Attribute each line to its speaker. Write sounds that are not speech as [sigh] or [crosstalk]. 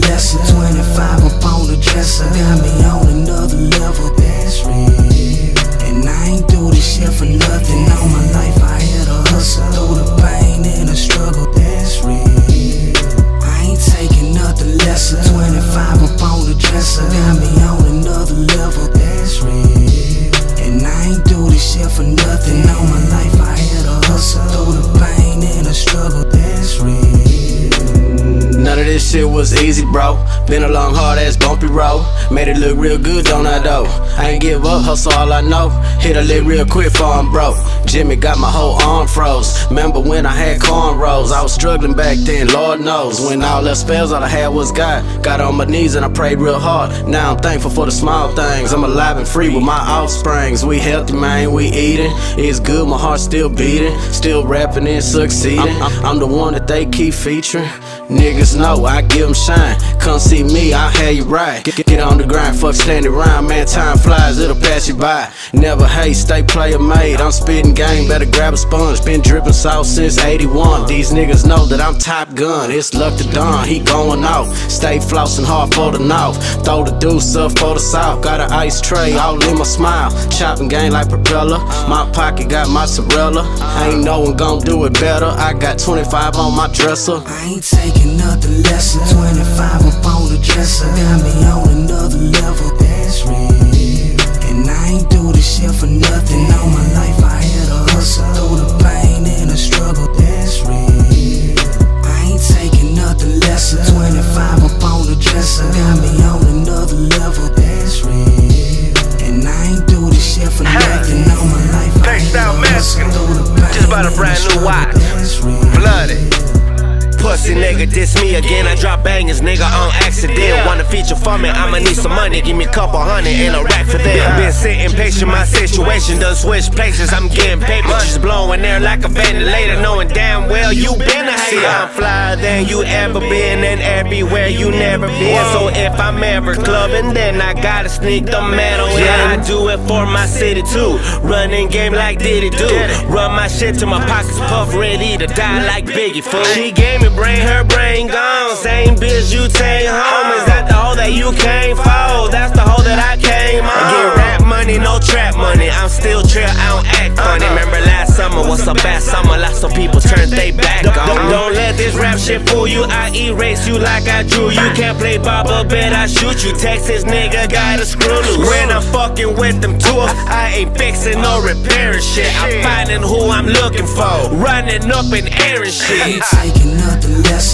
Speaker 1: taking nothing less than 25 up on the dresser. Got me on shit
Speaker 2: was easy, bro. Been a long, hard ass bumpy road. Made it look real good, don't I, though? I ain't give up, hustle all I know. Hit a lick real quick for I'm broke. Jimmy got my whole arm froze. Remember when I had cornrows? I was struggling back then, Lord knows. When all else fails, all I had was God. Got on my knees and I prayed real hard. Now I'm thankful for the small things. I'm alive and free with my offsprings. We healthy, man, we eating. It's good, my heart still beating. Still rapping and succeeding. I'm the one that they keep featuring. Niggas know I give them shine. Come see me, I'll have you right. Get, get on the grind, fuck standing around, man. Time flies, it'll pass you by. Never hate, stay player made. I'm spitting game, better grab a sponge. Been dripping sauce since 81. These niggas know that I'm top gun. It's luck to dawn, he going out. Stay flossing hard for the north. Throw the deuce up for the south. Got an ice tray all in my smile. Chopping game like propeller. My pocket got my mozzarella. Ain't no one gon' do it better. I got 25 on my dresser.
Speaker 1: I ain't taking nothing less than 25 up on the dresser. Got me on another level, that's real.
Speaker 3: Bought a brand new watch.
Speaker 1: that's.
Speaker 3: Blooded. Pussy nigga, diss me again. I drop bangers, nigga, on accident. Wanna feature for me? I'ma need some money. Give me a couple hundred and a rack for them. Been sitting patient, my situation done switch places. I'm getting paper, just blowing air like a ventilator. Knowing damn well you been a hater. I'm flyer than you ever been, and everywhere you never been. So if I'm ever clubbing, then I gotta sneak the metal in. Yeah, I do it for my city too. Running game like Diddy do. Run my shit till my pockets puff, ready to die like Biggie fool. She gave me brain, her brain gone. Same bitch you take home. Is that the hoe that you came for? That's shit fool you. I erase you like I drew you. Can't play Baba, bet I shoot you. Texas nigga got a screw loose. When I'm fucking with them tools, I ain't fixing or repairing shit. I'm finding who I'm looking for. Running up and airing shit. [laughs]
Speaker 1: taking nothing less